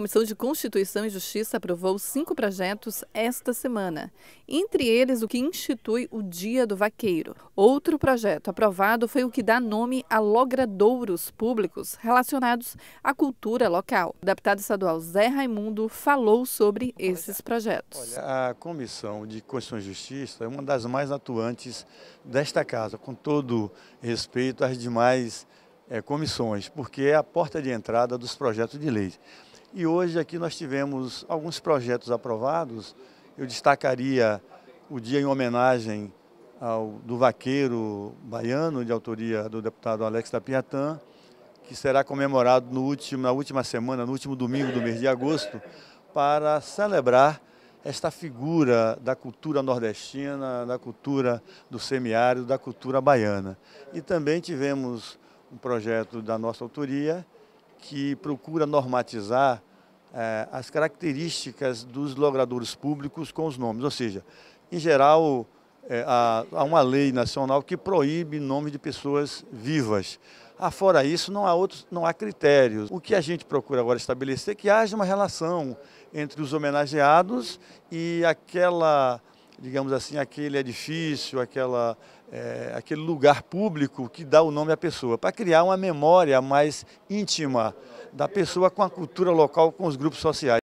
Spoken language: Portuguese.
Comissão de Constituição e Justiça aprovou cinco projetos esta semana, entre eles o que institui o Dia do Vaqueiro. Outro projeto aprovado foi o que dá nome a logradouros públicos relacionados à cultura local. O deputado estadual Zé Raimundo falou sobre esses projetos. Olha, a Comissão de Constituição e Justiça é uma das mais atuantes desta casa, com todo respeito às demais é, comissões, porque é a porta de entrada dos projetos de lei. E hoje aqui nós tivemos alguns projetos aprovados. Eu destacaria o dia em homenagem ao, do vaqueiro baiano, de autoria do deputado Alex da Piatã, que será comemorado no último, na última semana, no último domingo do mês de agosto, para celebrar esta figura da cultura nordestina, da cultura do semiárido, da cultura baiana. E também tivemos um projeto da nossa autoria, que procura normatizar é, as características dos logradouros públicos com os nomes. Ou seja, em geral, é, há, há, uma lei nacional que proíbe nome de pessoas vivas. Afora isso, não há, outros, não há critérios. O que a gente procura agora estabelecer é que haja uma relação entre os homenageados e aquela digamos assim, aquele edifício, aquela, é, aquele lugar público que dá o nome à pessoa, para criar uma memória mais íntima da pessoa com a cultura local, com os grupos sociais.